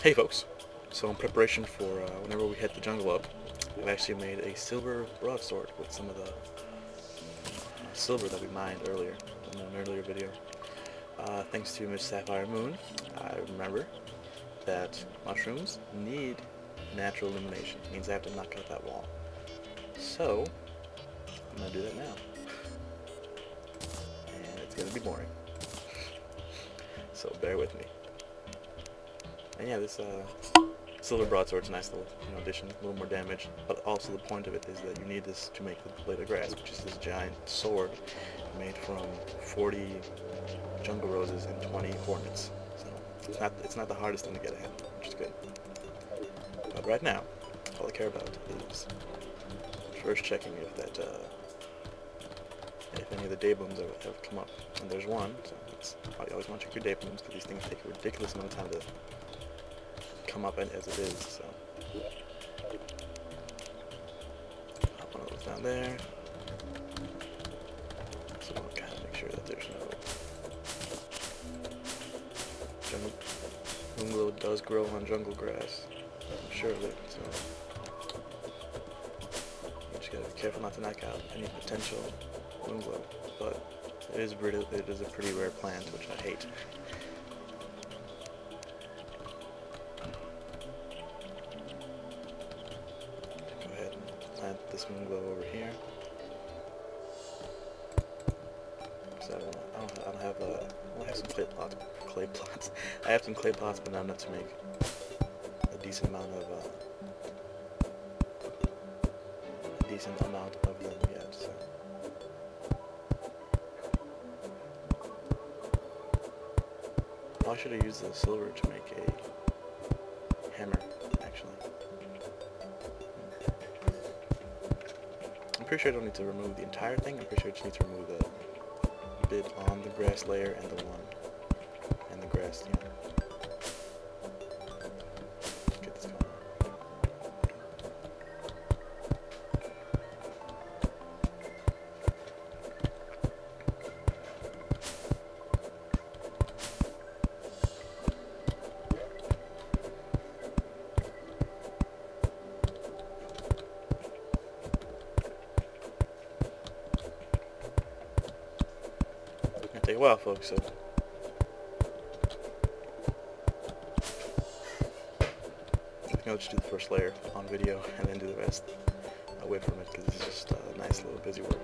Hey folks, so in preparation for uh, whenever we hit the jungle up, I've actually made a silver broadsword with some of the uh, silver that we mined earlier in an earlier video. Uh, thanks to Miss Sapphire Moon, I remember that mushrooms need natural illumination. It means I have to knock out that wall. So, I'm going to do that now. And it's going to be boring. So bear with me. And yeah, this uh, silver broadsword's a nice little you know, addition, a little more damage. But also the point of it is that you need this to make the blade of grass, which is this giant sword made from 40 jungle roses and 20 hornets. So it's not it's not the hardest thing to get ahead, which is good. But right now, all I care about is first checking if that uh, if any of the day blooms have, have come up. And there's one, so it's, you always want to check your day blooms because these things take a ridiculous amount of time to come up as it is, so. Pop one of those down there. So we'll kind of make sure that there's no jungle. Moonglow does grow on jungle grass, surely, so. You just gotta be careful not to knock out any potential moonglow, but it is, it is a pretty rare plant, which I hate. But not enough to make a decent amount of, uh, a decent amount of them yet. So. Why should I use the silver to make a hammer, actually? I'm pretty sure I don't need to remove the entire thing. I'm pretty sure I just need to remove the bit on the grass layer and the one and the grass, so... I think I'll just do the first layer on video and then do the rest away from it because it's just a nice little busy work.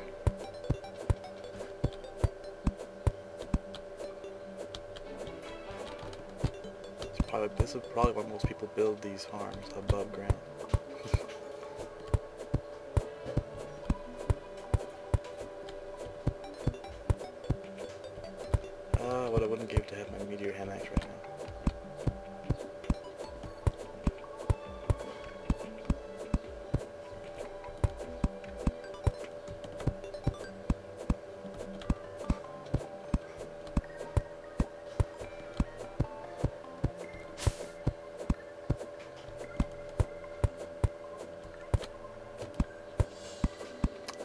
Probably, this is probably why most people build these farms above ground.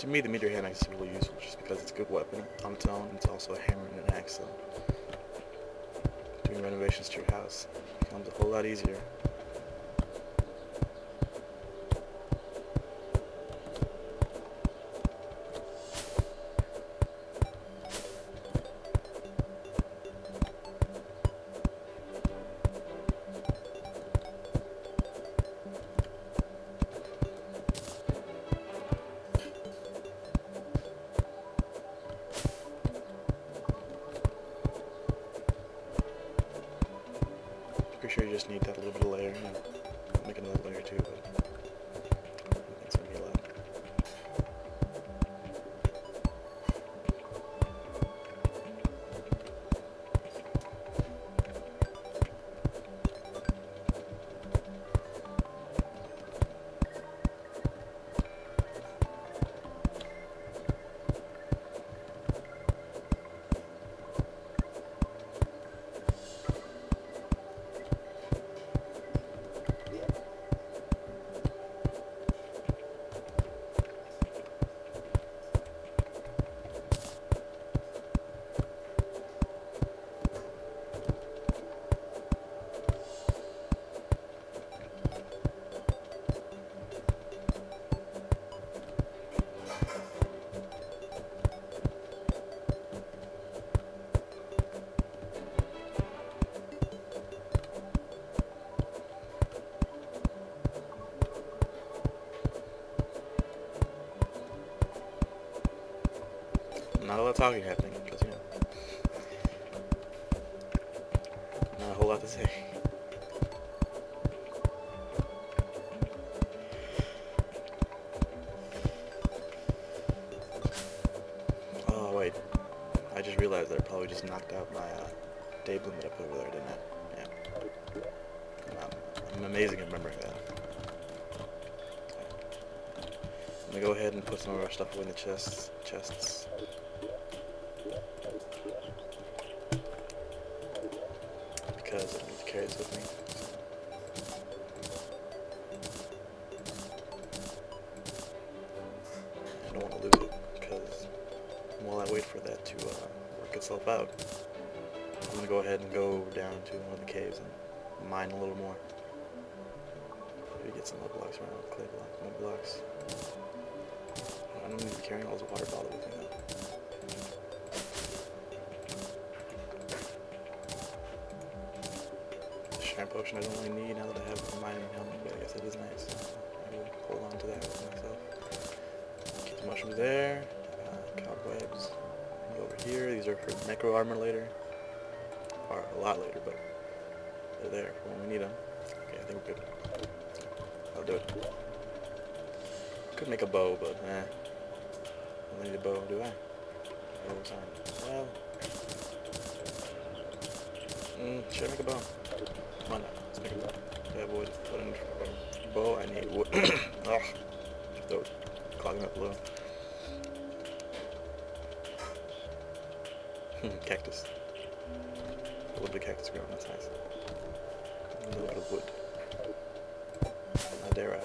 Me, the meteor hamaxe is really useful just because it's a good weapon on its own. It's also a hammer and an axe, so doing renovations to your house becomes a whole lot easier. Talking happening because, you know, not a whole lot to say. Oh, wait. I just realized that I probably just knocked out my uh, day bloom that I put over there, didn't I? Yeah. Um, I'm amazing at remembering that. I'm gonna go ahead and put some of our stuff away in the chests. chests. Because I need to carry this with me. I don't want to lose it, because while I wait for that to uh, work itself out, I'm gonna go ahead and go down to one of the caves and mine a little more. Maybe get some mud blocks around, clay blocks, mud blocks. I don't need to be carrying all this water bottle with me. The potion I don't really need now that I have the mining helmet, but I guess it is nice. I will hold on to that with myself. Keep the mushrooms there. Uh, cobwebs. Go over here. These are for necro armor later. Or a lot later, but they're there for when we need them. Okay, I think we're good. I'll do it. Could make a bow, but eh. I don't need a bow, do I? Oh, sorry. Well. Mm, should I make a bow? Not? Let's make a bow. I have wood. Put in bow. I need wood. Ugh. Throw it. Clogging up below. Hmm, cactus. A little bit of cactus growing. That's nice. A little bit of wood. Madera.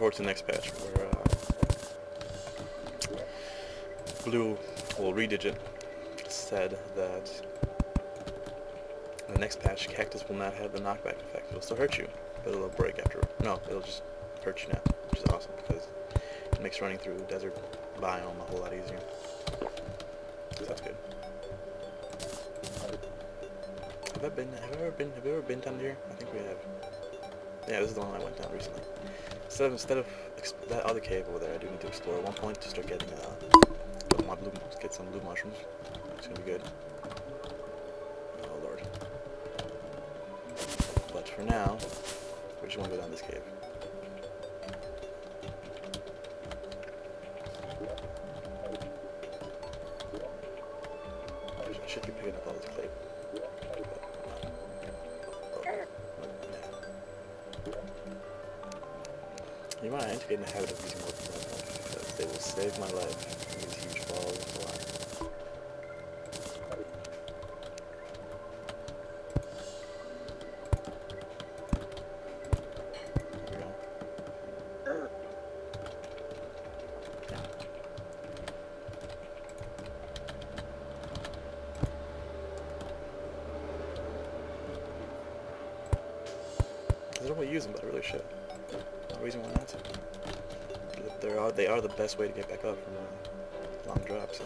Forward to the next patch where uh, Blue, well, Redigit said that the next patch, Cactus will not have the knockback effect. It'll still hurt you, but it'll break after. No, it'll just hurt you now, which is awesome because it makes running through desert biome a whole lot easier. So that's good. Have I been? Have I ever been? Have you ever been down here? I think we have. Yeah, this is the one I went down recently. Instead of instead of that other cave over there, I do need to explore at one point to start getting uh, my blue, get some blue mushrooms. It's gonna be good. Oh lord. But for now, we just want to go down this cave. I should be picking up all this clay. Need to get in the habit of using more because they will save my life from these huge balls of fly. There we go. Yeah. I don't want to use them, but I really should. No reason why not to. They are they are the best way to get back up from a long drop. So.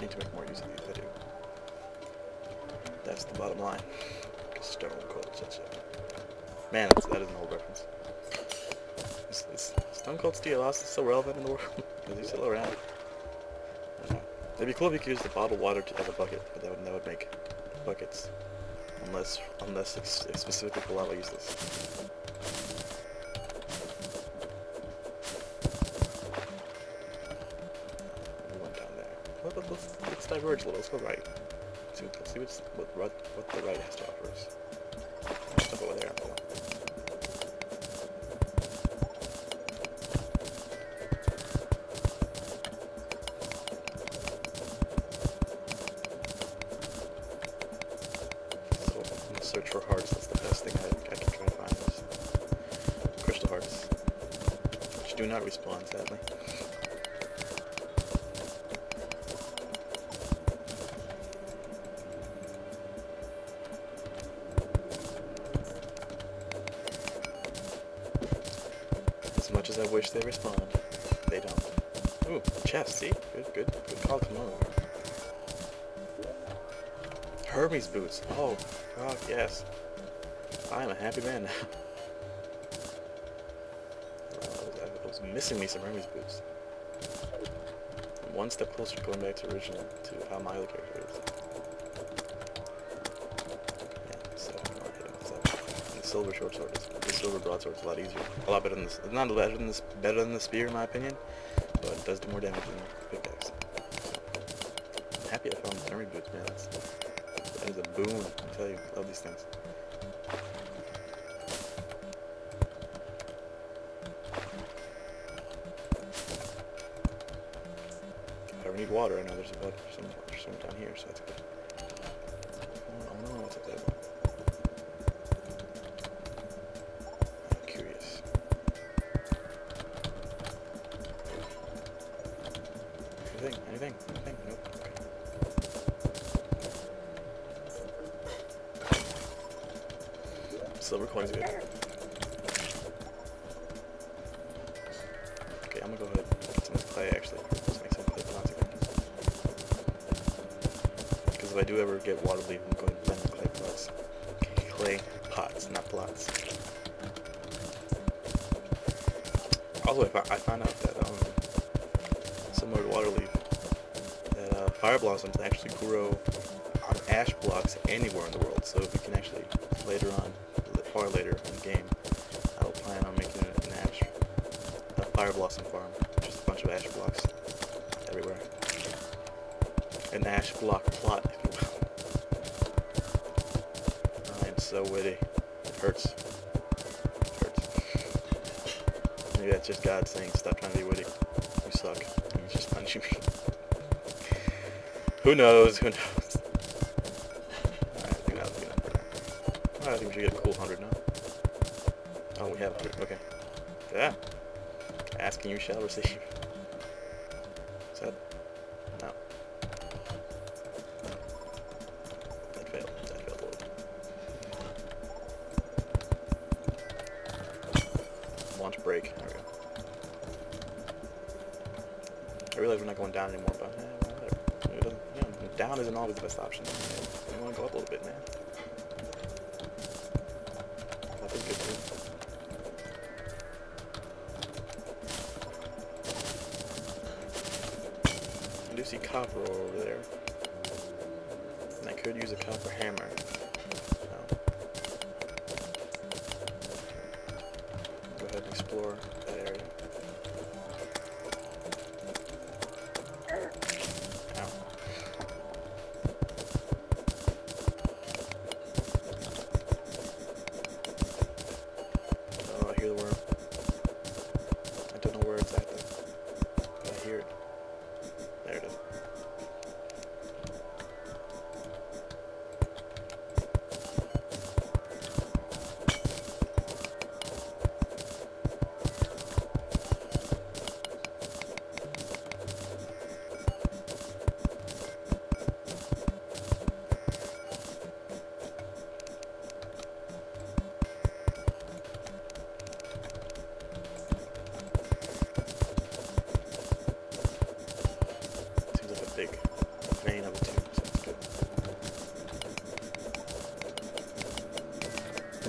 Need to make more use of these. I do. That's the bottom line. Stone Cold such a man. That's, that is an old reference. Is, is Stone Cold Steve Austin still relevant in the world? is he still around? It'd be cool if you could use the bottled water to, as a bucket, but that would, that would make buckets. Unless, unless it's, specifically for lava useless. We went down there. Let, let, let's, let's diverge a little. Let's go right. Let's see, let's see what's, what, what, what the right has to offer us. Stuff over there. As much as I wish they respond, they don't. Ooh, chest, see? Good, good, good call, come on. Hermes boots. Oh, fuck yes. I am a happy man now. I was missing me some Hermes boots. One step closer to going back to original, to how my character silver short sword is, the silver broadsword is a lot easier. A lot better than this, not better than this, better than the spear in my opinion, but it does do more damage than the pickaxe. I'm happy I found the Hermes boots, man. That's, that is a boon, I tell you. Love these things. I need water, I know there's about some, there's some down here, so that's good. Silver coin's good. Okay, I'm gonna go ahead and some clay actually. Let's make some clay pots again. Because if I do ever get water leaf, I'm going to blend clay pots. Clay pots, not plots. Also, I, I found out that, um, similar to water leaf, that uh, fire blossoms actually grow on ash blocks anywhere in the world. So if you can actually later on, An block plot, if you will. I am so witty. It hurts. It hurts. Maybe that's just God saying, stop trying to be witty. You suck. He's just punching me. Who knows? Who knows? Alright, enough for now. Alright, I think we should get a cool 100 now. Oh, we have 100. Okay. Yeah. Asking you shall receive. Go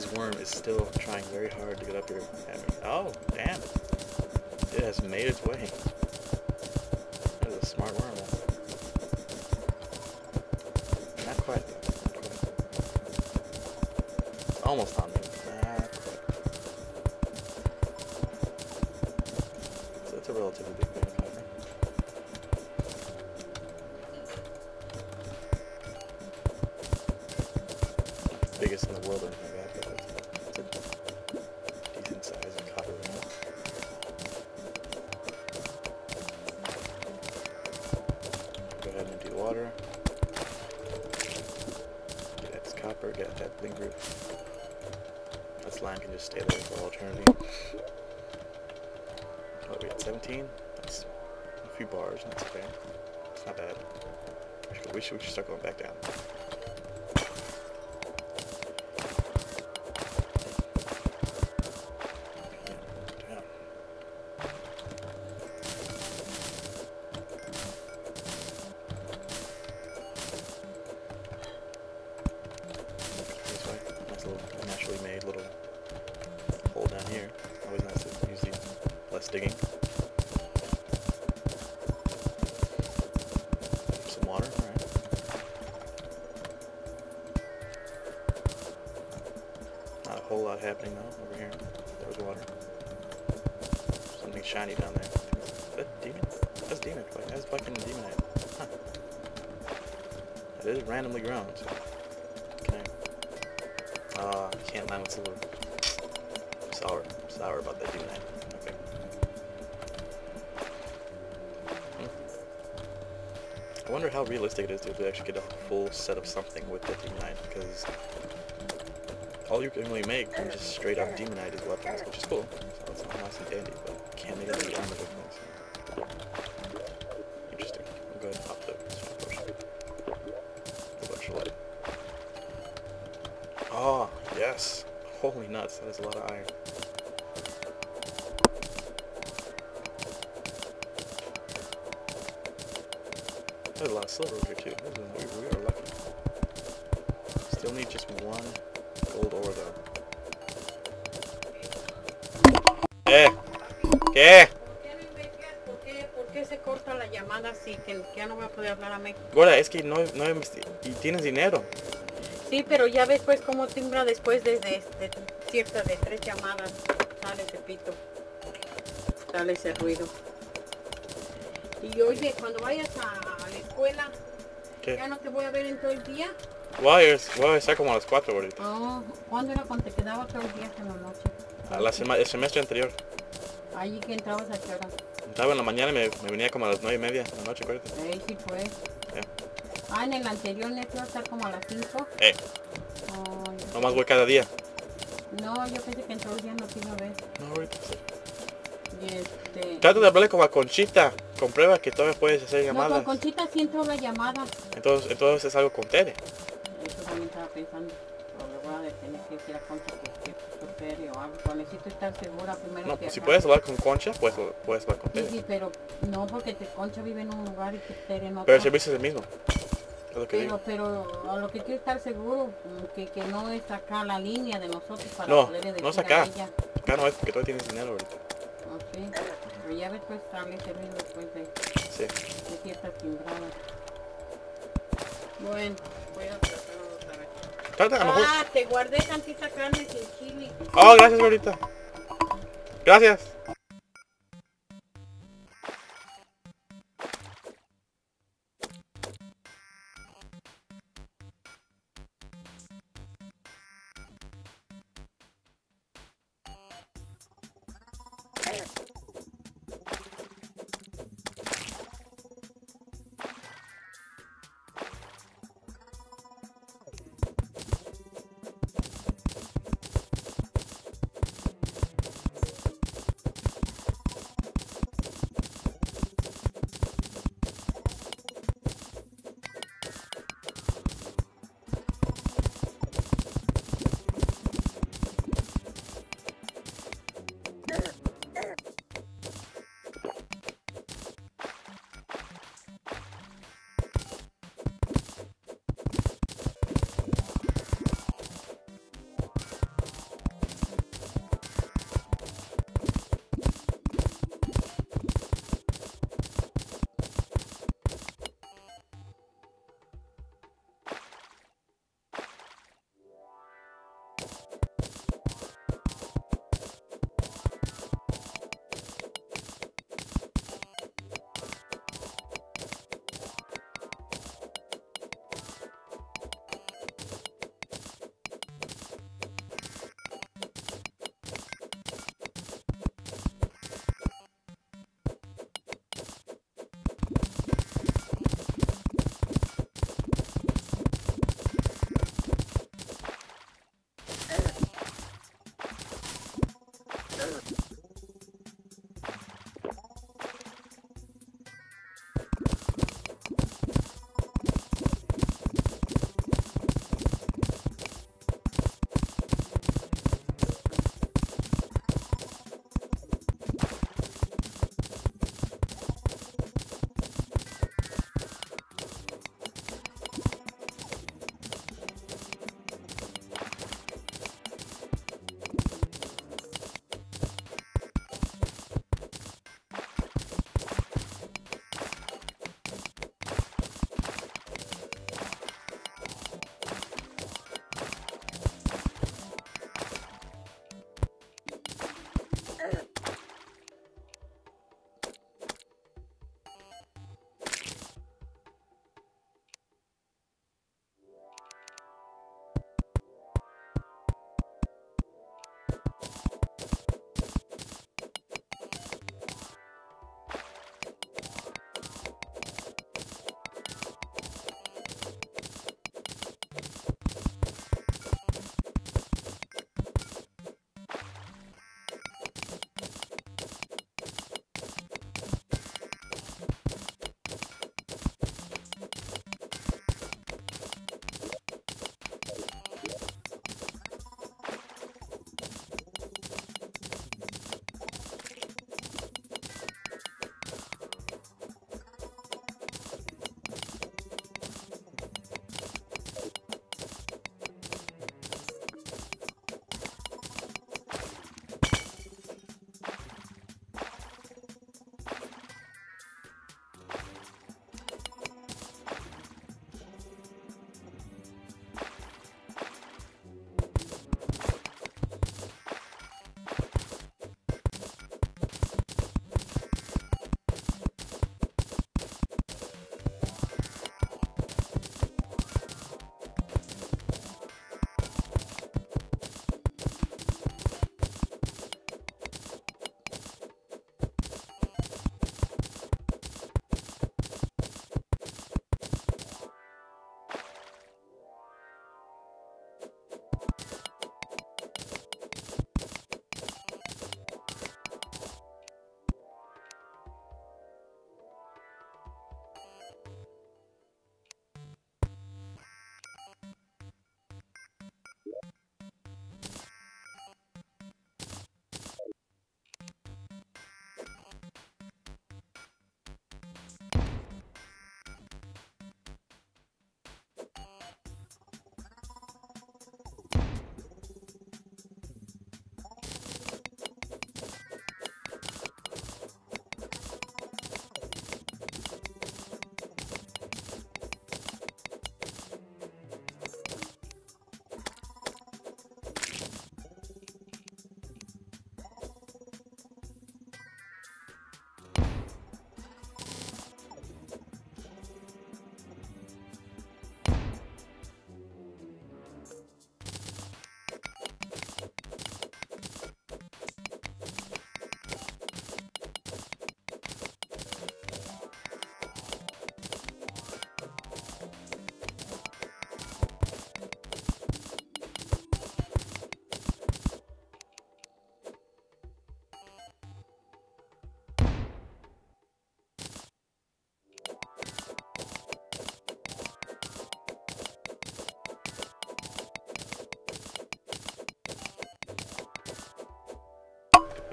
His worm is still trying very hard to get up here. Oh, damn it. It has made its way. That is a smart worm. Not quite. Almost shiny down there. That demon? That's demon. That's fucking demonite. Huh. It is randomly grown. Can I? Uh, can't land with silver. Sour. Sour about that demonite. Okay. Hmm. I wonder how realistic it is to actually get a full set of something with the demonite, because all you can really make from just straight up demonite is weapons, which is cool. So it's nice and dandy, but can't make difference. Interesting. I'm going to pop the potion. Electrolyte. Oh, yes. Holy nuts, that is a lot of iron. There's a lot of silver over here too. Is- tienes dinero. Sí, pero ya ves pues cómo timbra después de, de, de cierta de tres llamadas. Sale ese pito. Sale ese ruido. Y oye, cuando vayas a, la escuela, ¿Qué? ya no te voy a ver en todo el día. Voy a, estar como a las 4 ahorita. Oh, ¿Cuándo era cuando te quedaba todo el día en la noche? A la sema- el semestre anterior. Allí que entrabas a qué hora. Estaba en la mañana y me, me venía como a las 9 y media de la noche, acuérdate. Eh, sí pues. Ah, en el anterior no iba a estar como a las 5. Eh, Oh, ya. nomás voy cada día. No, yo pensé que en todo el día no a ver. No, ahorita sí. Y este... Trata de hablarle como a Conchita. Comprueba que todavía puedes hacer No, con llamadas. Conchita entró la llamada. Entonces, entonces es algo con Tere. Eso también estaba pensando. Pero le voy a detener que decir a Concha que, que supere o algo. Pero necesito estar segura primero No, que pues si acá. puedes hablar con Concha, pues puedes hablar con Tere. sí, pero no porque Concha vive en un lugar y que Tere otro. Pero el servicio es el mismo. Es lo que pero, pero a lo que quiero estar seguro que, que no es acá la línea de nosotros para No, poderle decir no a acá. ella. Acá no es porque todavía tienes dinero ahorita. ¿no? Sí. Pero ya después sale ese ruido después de, Sí. de ciertas timbradas. Bueno, voy a tratar otra vez. Trata, a lo mejor. Ah, te guardé tantita carne sin chile. Oh, gracias, ahorita. Gracias.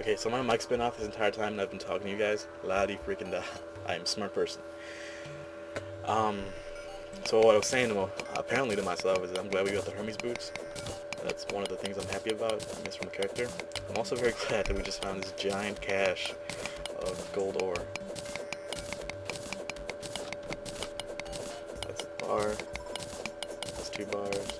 Okay, so my mic's been off this entire time and I've been talking to you guys. Loudly freaking da. I am a smart person. Um, so what I was saying, well, apparently to myself, is I'm glad we got the Hermes boots. That's one of the things I'm happy about, I miss from the character. I'm also very glad that we just found this giant cache of gold ore. That's a bar. That's two bars.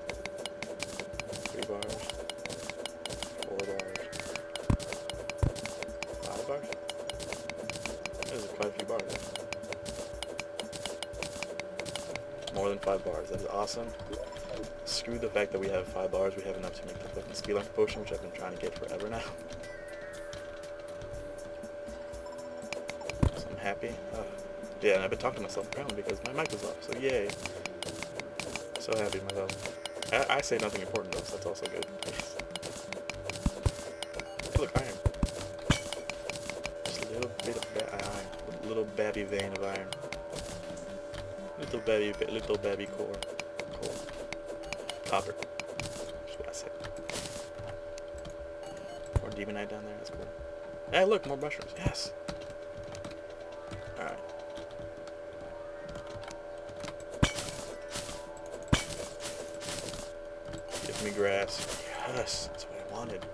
Awesome. Screw the fact that we have five bars. We have enough to make the fucking ski potion, which I've been trying to get forever now. So I'm happy. Yeah, and I've been talking to myself apparently because my mic was off. So yay. So happy myself. I, I say nothing important though, so that's also good. hey, look, iron. Just a little bit of ba- iron. A little babby vein of iron. Little babby, little core. Core. Copper. That's. More demonite down there. That's cool. Hey, look, more mushrooms. Yes. All right. Give me grass. Yes, that's what I wanted.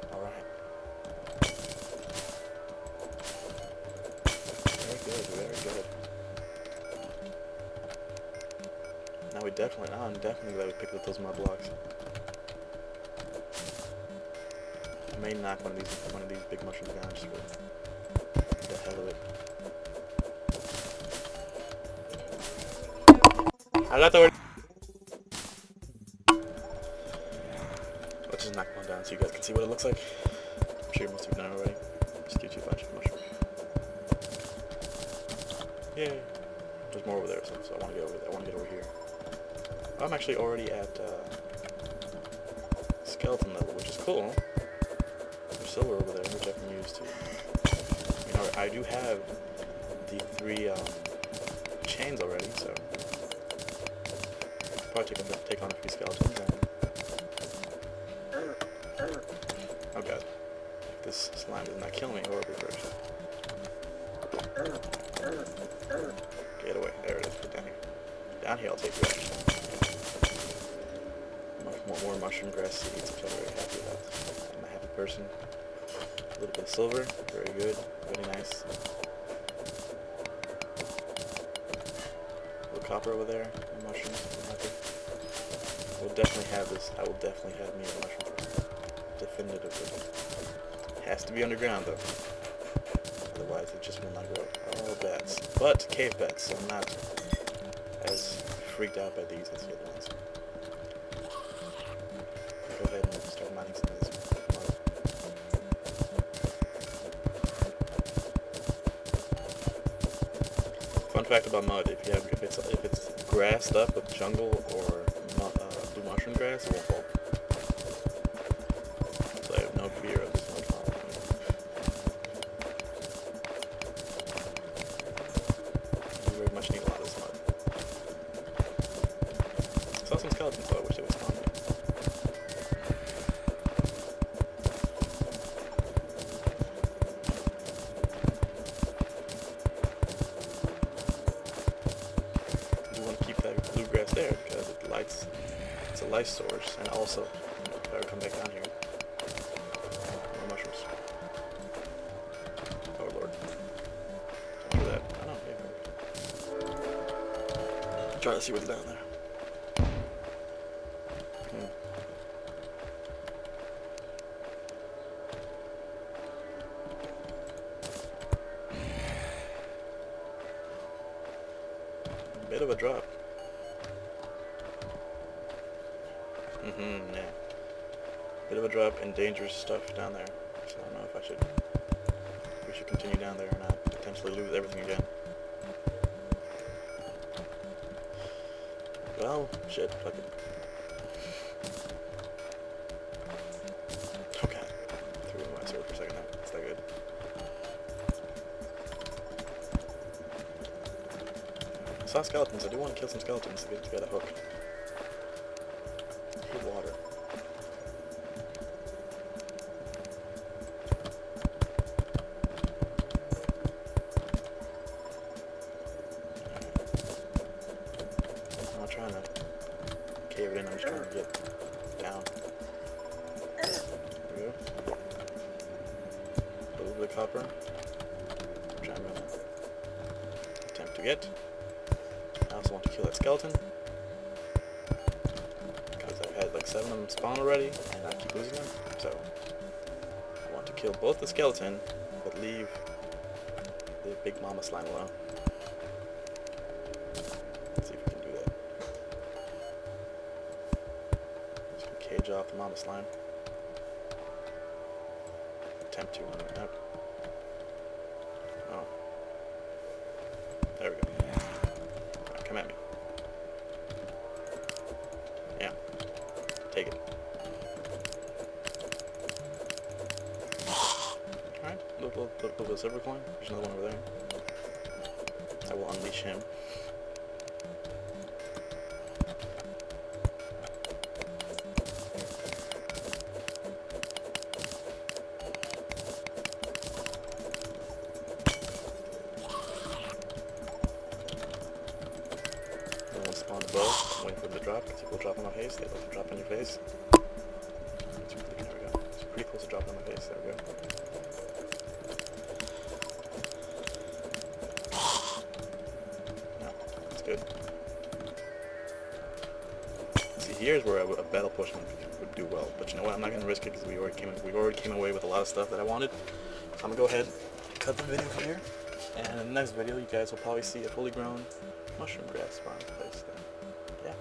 I'm definitely glad we picked up those mud blocks. I may knock one of these, one of these big mushrooms down just for the hell of it. I got the word. Let's just knock one down so you guys can see what it looks like. I'm sure most of you know already. Just gives you a bunch of mushrooms. Yay. There's more over there, so, so I want to get over there. I want to get over here. I'm actually already at uh, skeleton level, which is cool. There's silver over there, which I can use to. You know, I do have the three um, chains already, so probably take, a, take on a few skeletons. And... Oh god, this slime does not kill me horribly first. Get away! There it is. Down here. Down here, I'll take you mushroom grass seeds, which I'm very happy about. I'm a happy person. A little bit of silver, very good, very nice. A little copper over there, more mushrooms, I'm happy. We'll definitely have this, I will definitely have me a mushroom farm. Definitively. Has to be underground though. Otherwise it just will not grow. Oh, bats. But cave bats, so I'm not as freaked out by these as the other ones fact about mud: if you have if it's if it's grassed up with jungle or uh, mushroom grass, it won't fall. Try to see what's down there. Hmm. Bit of a drop. Mm-hmm, yeah. Bit of a drop and dangerous stuff down there. So I don't know if I should we should continue down there or not. Potentially lose everything again. Well, shit, fuck it. Okay. Threw away my sword for a second now. It's that good. I saw skeletons. I do want to kill some skeletons to get, to get a hook. The skeleton, but leave the big mama slime alone. Let's see if we can do that. Just cage off the mama slime. Attempt to. Silver coin. There's another one over there. I will unleash him. Came we already came away with a lot of stuff that I wanted. So I'm gonna go ahead, cut the video here, and in the next video, you guys will probably see a fully grown mushroom grass spawn place. Yeah.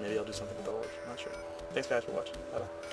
Maybe I'll do something with the orb. I'm not sure. Thanks guys for watching. Bye bye.